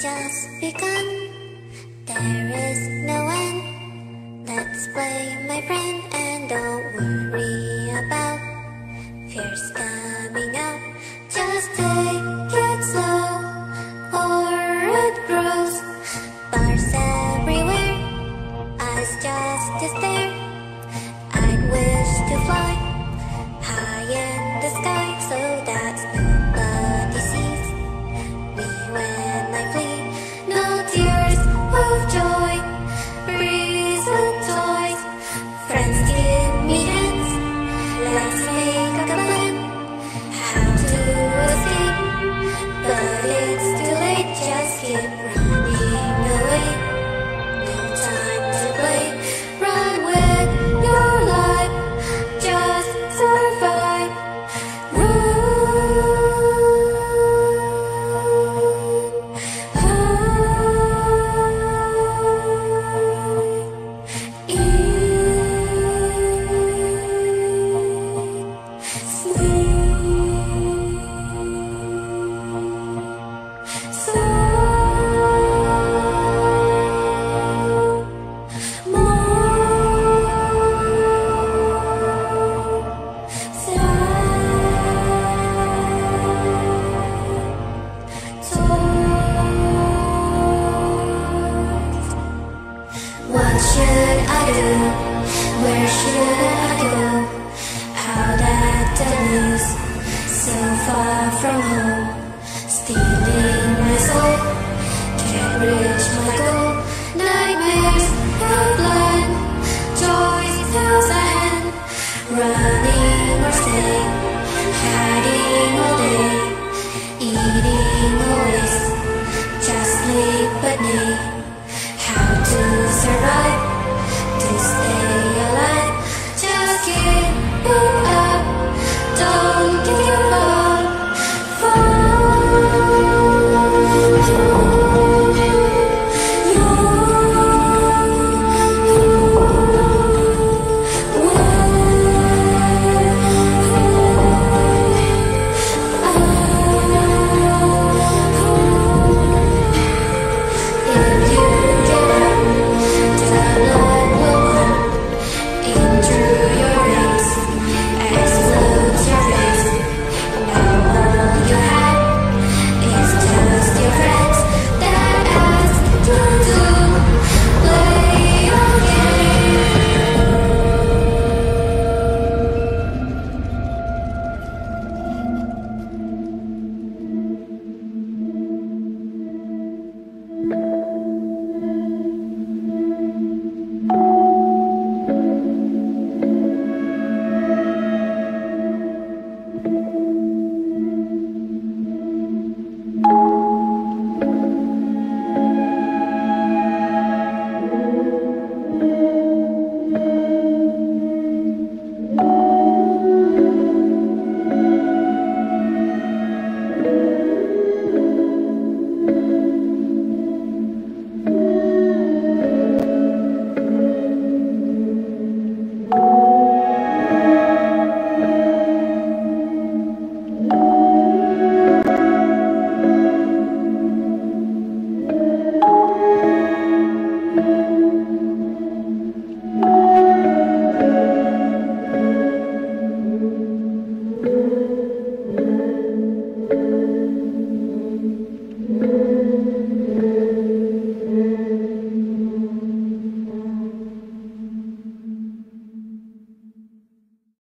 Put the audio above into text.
just begun. There is no end. Let's play, my friend, and don't worry about what should I do? Where should I go? How that I lose so far from home, stealing my soul. Can't reach my goal. Nightmares are blind, joys at hand. Running or staying, hiding all day, eating always. Just sleep at night. How to survive?